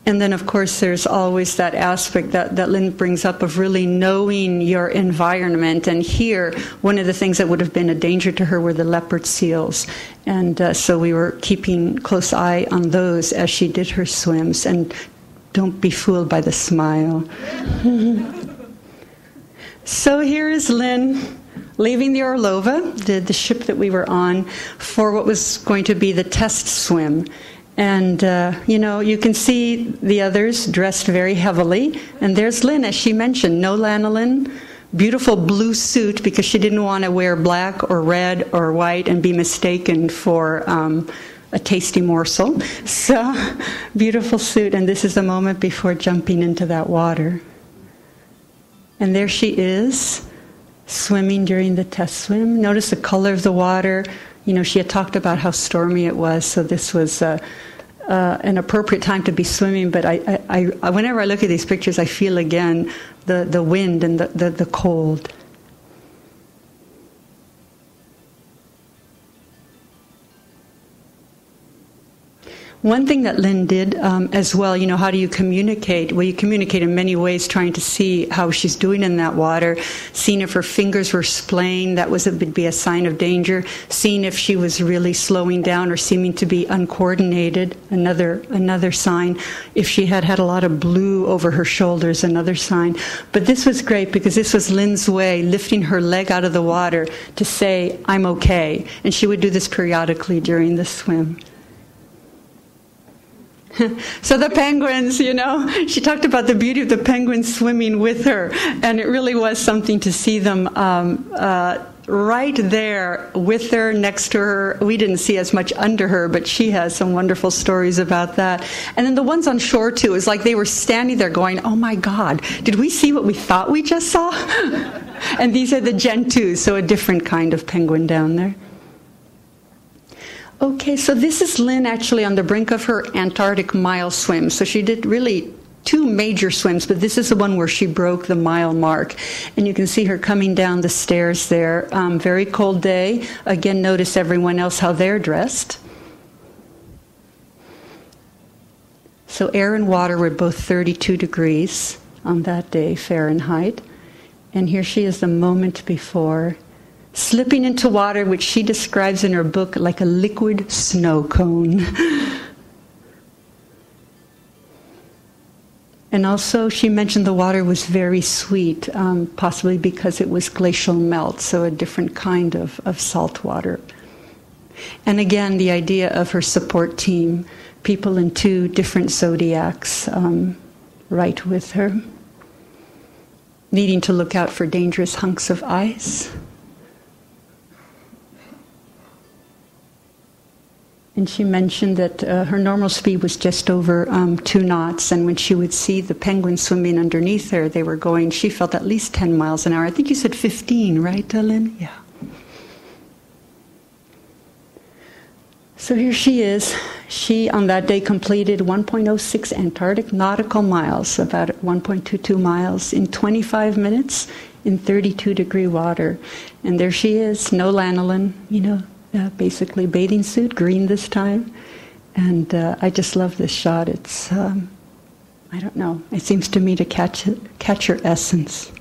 And then, of course, there's always that aspect that, that Lynn brings up of really knowing your environment. And here, one of the things that would have been a danger to her were the leopard seals. And uh, so we were keeping close eye on those as she did her swims. And don't be fooled by the smile. so here is Lynn leaving the Orlova, the, the ship that we were on, for what was going to be the test swim. And, uh, you know, you can see the others dressed very heavily. And there's Lynn, as she mentioned, no lanolin, beautiful blue suit because she didn't want to wear black or red or white and be mistaken for um, a tasty morsel. So, beautiful suit. And this is the moment before jumping into that water. And there she is, swimming during the test swim. Notice the color of the water you know, she had talked about how stormy it was, so this was uh, uh, an appropriate time to be swimming. But I, I, I, whenever I look at these pictures, I feel again the, the wind and the, the, the cold. One thing that Lynn did um, as well, you know, how do you communicate? Well, you communicate in many ways, trying to see how she's doing in that water, seeing if her fingers were splaying, that was would be a sign of danger, seeing if she was really slowing down or seeming to be uncoordinated, another another sign. If she had had a lot of blue over her shoulders, another sign. But this was great because this was Lynn's way, lifting her leg out of the water to say, "I'm okay," and she would do this periodically during the swim. so the penguins, you know, she talked about the beauty of the penguins swimming with her, and it really was something to see them um, uh, right there with her, next to her. We didn't see as much under her, but she has some wonderful stories about that. And then the ones on shore too, is like they were standing there going, "Oh my God, did we see what we thought we just saw?" and these are the Gentoos, so a different kind of penguin down there. Okay, so this is Lynn actually on the brink of her Antarctic mile swim. So she did really two major swims, but this is the one where she broke the mile mark. And you can see her coming down the stairs there. Um, very cold day. Again, notice everyone else how they're dressed. So air and water were both 32 degrees on that day, Fahrenheit. And here she is the moment before slipping into water, which she describes in her book like a liquid snow cone. and also, she mentioned the water was very sweet, um, possibly because it was glacial melt, so a different kind of, of salt water. And again, the idea of her support team, people in two different zodiacs, um, right with her, needing to look out for dangerous hunks of ice. And she mentioned that uh, her normal speed was just over um, two knots, and when she would see the penguins swimming underneath her, they were going, she felt at least 10 miles an hour. I think you said 15, right, Lynn? Yeah. So here she is. She, on that day, completed 1.06 Antarctic nautical miles, about 1.22 miles, in 25 minutes in 32 degree water. And there she is, no lanolin, you know, uh, basically bathing suit, green this time. And uh, I just love this shot. It's, um, I don't know, it seems to me to catch, catch her essence.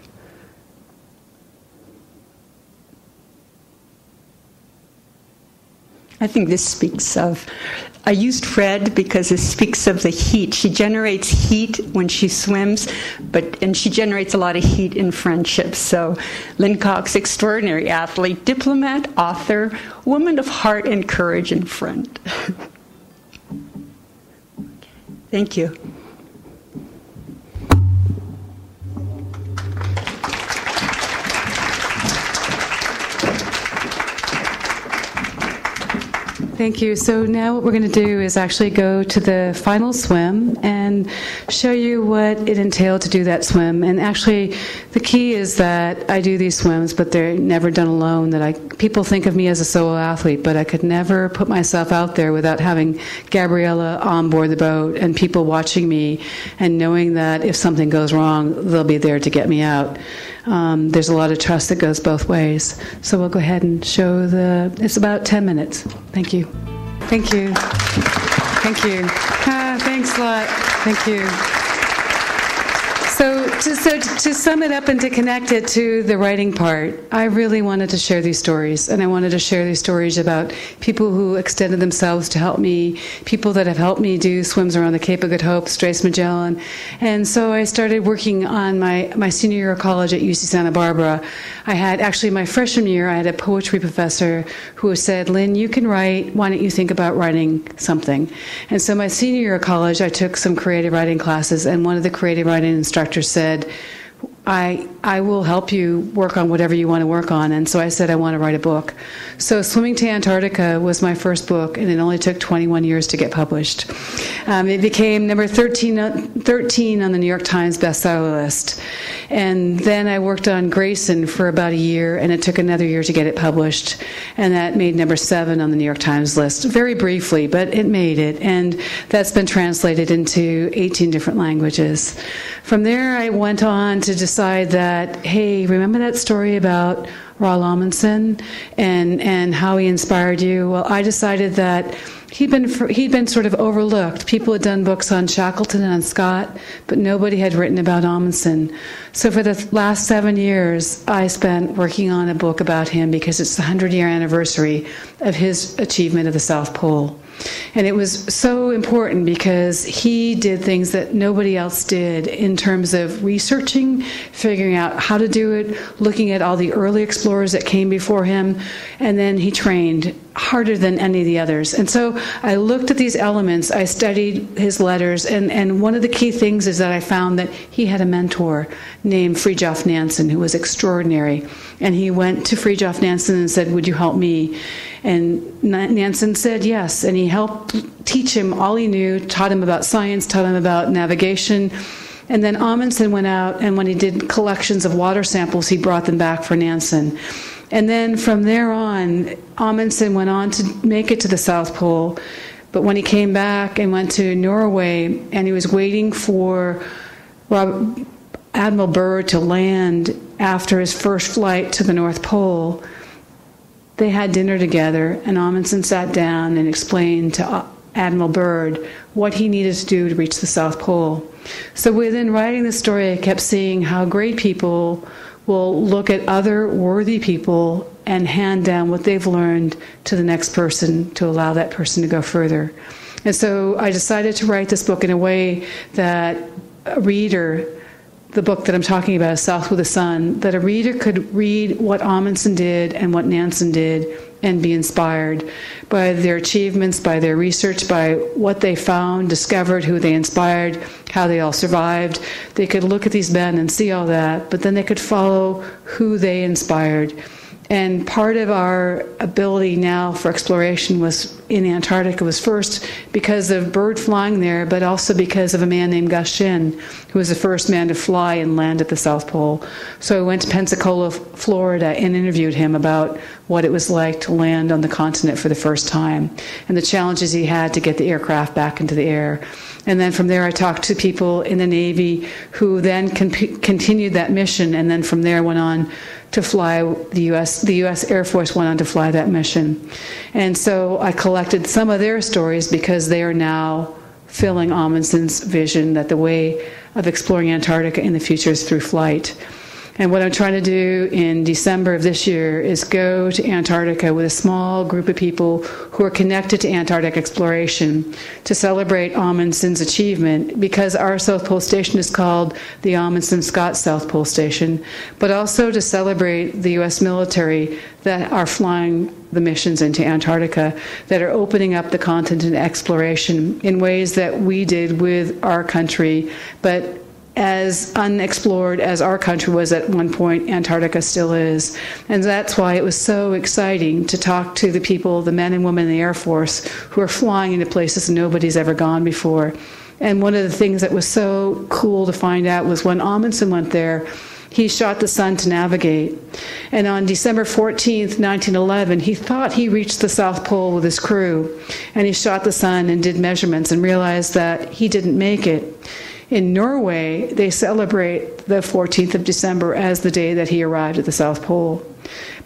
I think this speaks of I used Fred because it speaks of the heat. She generates heat when she swims, but and she generates a lot of heat in friendships. So, Lynn Cox, extraordinary athlete, diplomat, author, woman of heart and courage, and friend. Thank you. Thank you. So now what we're going to do is actually go to the final swim and show you what it entailed to do that swim. And actually, the key is that I do these swims, but they're never done alone. That I people think of me as a solo athlete, but I could never put myself out there without having Gabriella on board the boat and people watching me and knowing that if something goes wrong, they'll be there to get me out um, there's a lot of trust that goes both ways. So we'll go ahead and show the. It's about 10 minutes. Thank you. Thank you. Thank you. Ah, thanks a lot. Thank you. So to, so to sum it up and to connect it to the writing part, I really wanted to share these stories, and I wanted to share these stories about people who extended themselves to help me, people that have helped me do swims around the Cape of Good Hope, Straits Magellan, and so I started working on my my senior year of college at UC Santa Barbara. I had actually my freshman year, I had a poetry professor who said, "Lynn, you can write. Why don't you think about writing something?" And so my senior year of college, I took some creative writing classes, and one of the creative writing instructors instructor said, I, I will help you work on whatever you want to work on. And so I said, I want to write a book. So Swimming to Antarctica was my first book, and it only took 21 years to get published. Um, it became number 13, 13 on the New York Times bestseller list. And then I worked on Grayson for about a year, and it took another year to get it published. And that made number seven on the New York Times list, very briefly, but it made it. And that's been translated into 18 different languages. From there, I went on to decide that, hey, remember that story about Roald Amundsen and, and how he inspired you? Well, I decided that he'd been he'd been sort of overlooked. People had done books on Shackleton and on Scott, but nobody had written about Amundsen. So for the last seven years, I spent working on a book about him because it's the hundred year anniversary of his achievement of the South Pole. And it was so important because he did things that nobody else did in terms of researching, figuring out how to do it, looking at all the early explorers that came before him, and then he trained harder than any of the others. And so I looked at these elements, I studied his letters, and, and one of the key things is that I found that he had a mentor named Fridtjof Nansen who was extraordinary. And he went to Fridtjof Nansen and said, Would you help me? And Nansen said yes, and he helped teach him all he knew, taught him about science, taught him about navigation. And then Amundsen went out, and when he did collections of water samples, he brought them back for Nansen. And then from there on, Amundsen went on to make it to the South Pole. But when he came back and went to Norway, and he was waiting for Admiral Byrd to land after his first flight to the North Pole, they had dinner together, and Amundsen sat down and explained to uh, Admiral Byrd what he needed to do to reach the South Pole. So within writing the story, I kept seeing how great people will look at other worthy people and hand down what they've learned to the next person to allow that person to go further. And so I decided to write this book in a way that a reader the book that I'm talking about, South with the Sun, that a reader could read what Amundsen did and what Nansen did and be inspired by their achievements, by their research, by what they found, discovered, who they inspired, how they all survived. They could look at these men and see all that, but then they could follow who they inspired and part of our ability now for exploration was in Antarctica was first because of Byrd flying there, but also because of a man named Gus Shinn, who was the first man to fly and land at the South Pole. So I went to Pensacola, Florida, and interviewed him about what it was like to land on the continent for the first time and the challenges he had to get the aircraft back into the air. And then from there, I talked to people in the Navy who then con- continued that mission, and then from there went on to fly the U.S. The U.S. Air Force went on to fly that mission, and so I collected some of their stories because they are now filling Amundsen's vision that the way of exploring Antarctica in the future is through flight. And what I'm trying to do in December of this year is go to Antarctica with a small group of people who are connected to Antarctic exploration to celebrate Amundsen's achievement because our South Pole Station is called the Amundsen Scott South Pole Station, but also to celebrate the U.S. military that are flying the missions into Antarctica that are opening up the continent to exploration in ways that we did with our country, but as unexplored as our country was at one point, Antarctica still is. And that's why it was so exciting to talk to the people, the men and women in the Air Force, who are flying into places nobody's ever gone before. And one of the things that was so cool to find out was when Amundsen went there, he shot the sun to navigate. And on December 14th, 1911, he thought he reached the South Pole with his crew. And he shot the sun and did measurements and realized that he didn't make it. In Norway, they celebrate the 14th of December as the day that he arrived at the South Pole.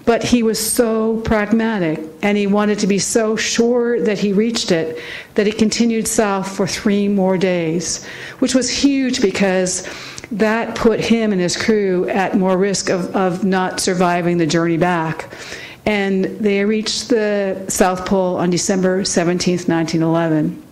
But he was so pragmatic and he wanted to be so sure that he reached it that he continued south for three more days, which was huge because that put him and his crew at more risk of, of not surviving the journey back. And they reached the South Pole on December 17th, 1911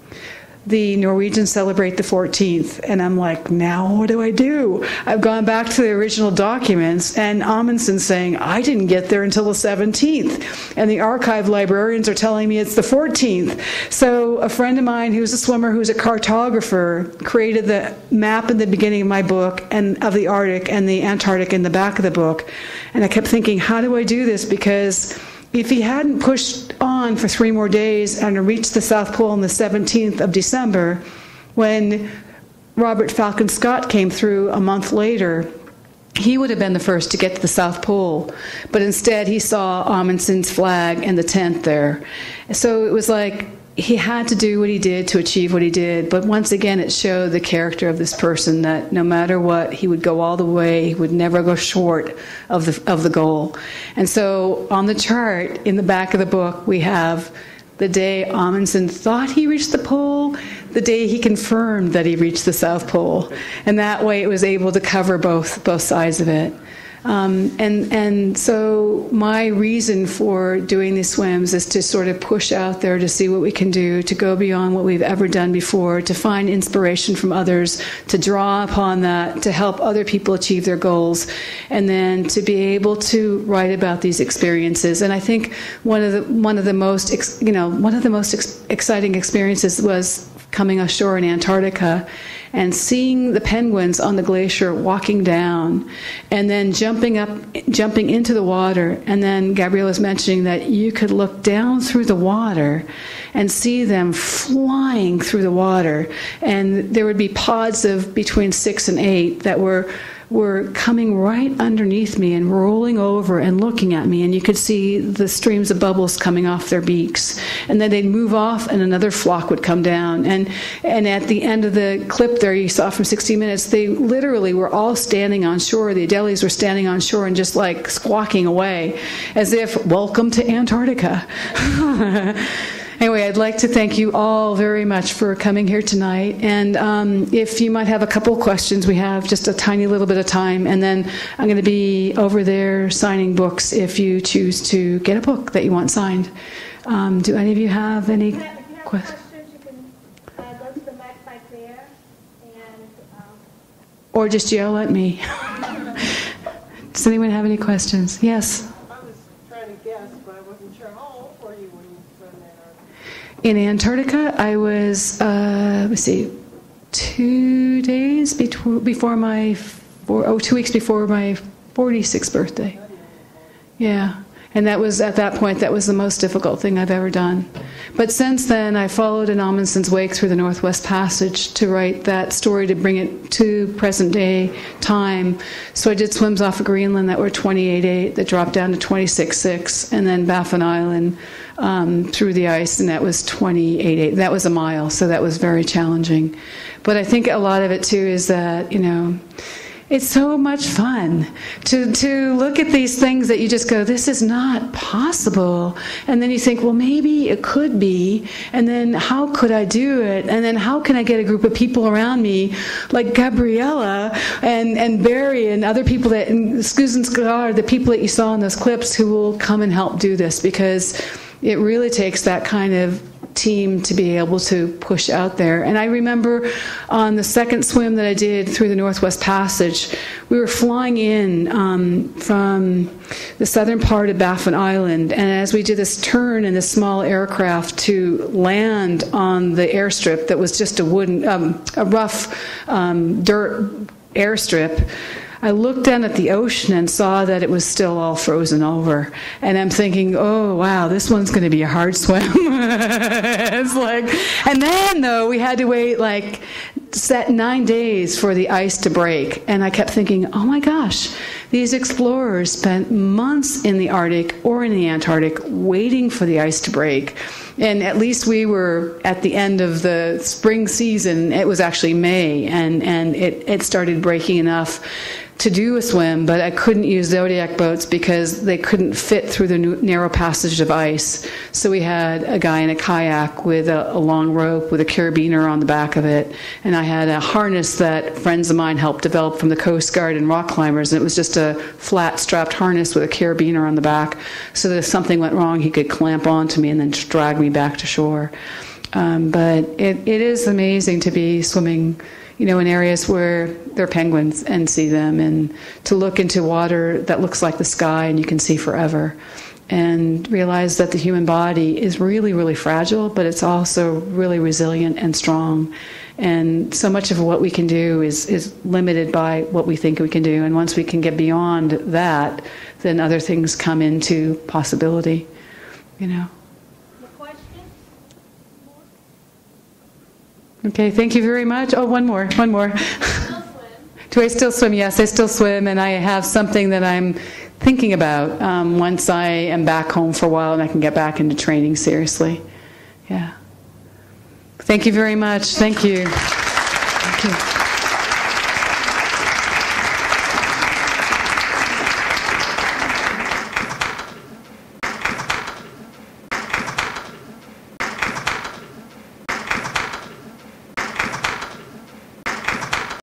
the Norwegians celebrate the 14th. And I'm like, now what do I do? I've gone back to the original documents, and Amundsen saying, I didn't get there until the 17th. And the archive librarians are telling me it's the 14th. So a friend of mine who's a swimmer, who's a cartographer, created the map in the beginning of my book and of the Arctic and the Antarctic in the back of the book. And I kept thinking, how do I do this? Because if he hadn't pushed on for three more days and reached the South Pole on the 17th of December, when Robert Falcon Scott came through a month later, he would have been the first to get to the South Pole, but instead he saw Amundsen's flag and the tent there. So it was like he had to do what he did to achieve what he did. But once again, it showed the character of this person that no matter what, he would go all the way. He would never go short of the of the goal. And so, on the chart in the back of the book, we have the day Amundsen thought he reached the pole, the day he confirmed that he reached the South Pole, and that way it was able to cover both both sides of it. Um, and and so my reason for doing these swims is to sort of push out there to see what we can do, to go beyond what we've ever done before, to find inspiration from others, to draw upon that, to help other people achieve their goals, and then to be able to write about these experiences. And I think one of the one of the most you know one of the most ex- exciting experiences was coming ashore in Antarctica and seeing the penguins on the glacier walking down and then jumping up jumping into the water. And then Gabrielle was mentioning that you could look down through the water and see them flying through the water. And there would be pods of between 6 and 8 that were were coming right underneath me and rolling over and looking at me, and you could see the streams of bubbles coming off their beaks. And then they'd move off, and another flock would come down. And and at the end of the clip there, you saw from 60 Minutes, they literally were all standing on shore. The Adelies were standing on shore and just like squawking away, as if "Welcome to Antarctica." Anyway, I'd like to thank you all very much for coming here tonight. And um, if you might have a couple questions, we have just a tiny little bit of time. And then I'm going to be over there signing books if you choose to get a book that you want signed. Um, do any of you have any questions? Or just yell at me. Does anyone have any questions? Yes. In Antarctica, I was, uh, let's see, two days before my, four, oh, two weeks before my 46th birthday. Yeah. And that was, at that point, that was the most difficult thing I've ever done. But since then, I followed in Amundsen's wake through the Northwest Passage to write that story to bring it to present day time. So I did swims off of Greenland that were 28.8, that dropped down to 26.6, and then Baffin Island um, through the ice, and that was 28. That was a mile, so that was very challenging. But I think a lot of it too is that you know. It's so much fun to, to look at these things that you just go, this is not possible. And then you think, well, maybe it could be. And then how could I do it? And then how can I get a group of people around me, like Gabriella and, and Barry and other people that, and Susan Scar, the people that you saw in those clips who will come and help do this because it really takes that kind of team to be able to push out there. And I remember on the second swim that I did through the Northwest Passage, we were flying in um, from the southern part of Baffin Island, and as we did this turn in this small aircraft to land on the airstrip that was just a wooden, um, a rough um, dirt airstrip I looked down at the ocean and saw that it was still all frozen over. And I'm thinking, oh, wow, this one's going to be a hard swim. it's like, and then though, we had to wait like set nine days for the ice to break. And I kept thinking, oh my gosh, these explorers spent months in the Arctic or in the Antarctic waiting for the ice to break. And at least we were at the end of the spring season. It was actually May, and, and it, it started breaking enough to do a swim, but I couldn't use Zodiac boats because they couldn't fit through the narrow passage of ice. So we had a guy in a kayak with a, a, long rope with a carabiner on the back of it, and I had a harness that friends of mine helped develop from the Coast Guard and rock climbers, and it was just a flat strapped harness with a carabiner on the back, so that if something went wrong, he could clamp onto me and then drag me back to shore. Um, but it, it is amazing to be swimming you know, in areas where there are penguins and see them, and to look into water that looks like the sky and you can see forever, and realize that the human body is really, really fragile, but it's also really resilient and strong. And so much of what we can do is, is limited by what we think we can do. And once we can get beyond that, then other things come into possibility, you know. Okay, thank you very much. Oh, one more, one more. Do I still swim? Yes, I still swim, and I have something that I'm thinking about um, once I am back home for a while and I can get back into training seriously. Yeah. Thank you very much. Thank you. Thank you.